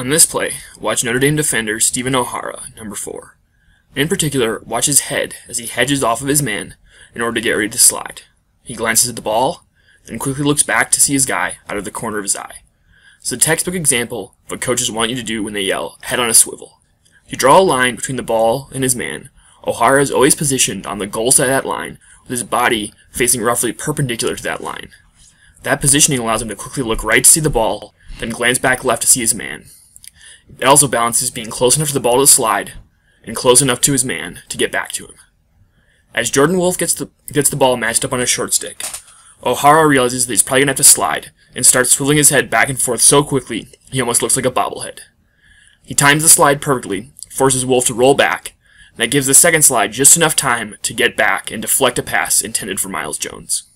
On this play, watch Notre Dame defender Steven O'Hara, number 4. In particular, watch his head as he hedges off of his man in order to get ready to slide. He glances at the ball, then quickly looks back to see his guy out of the corner of his eye. It's a textbook example of what coaches want you to do when they yell, head on a swivel. You draw a line between the ball and his man. O'Hara is always positioned on the goal side of that line, with his body facing roughly perpendicular to that line. That positioning allows him to quickly look right to see the ball, then glance back left to see his man. It also balances being close enough to the ball to slide, and close enough to his man to get back to him. As Jordan Wolf gets the, gets the ball matched up on his short stick, O'Hara realizes that he's probably going to have to slide, and starts swiveling his head back and forth so quickly he almost looks like a bobblehead. He times the slide perfectly, forces Wolf to roll back, and that gives the second slide just enough time to get back and deflect a pass intended for Miles Jones.